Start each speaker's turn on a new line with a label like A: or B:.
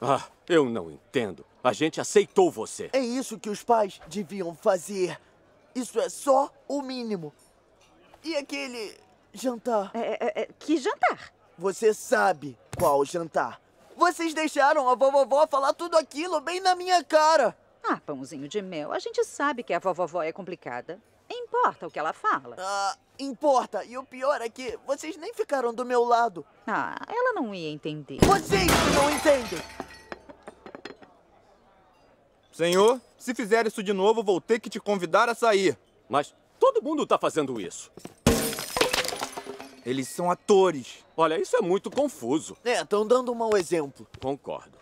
A: Ah, eu não entendo. A gente aceitou você.
B: É isso que os pais deviam fazer. Isso é só o mínimo. E aquele jantar?
C: É, é, é, que jantar?
B: Você sabe qual jantar. Vocês deixaram a vovó falar tudo aquilo bem na minha cara.
C: Ah, pãozinho de mel, a gente sabe que a vovó é complicada. Importa o que ela fala.
B: Ah, importa. E o pior é que vocês nem ficaram do meu lado.
C: Ah, ela não ia entender.
B: Vocês não entendem.
D: Senhor, se fizer isso de novo, vou ter que te convidar a sair.
A: Mas todo mundo tá fazendo isso.
D: Eles são atores.
A: Olha, isso é muito confuso.
B: É, estão dando um mau exemplo.
A: Concordo.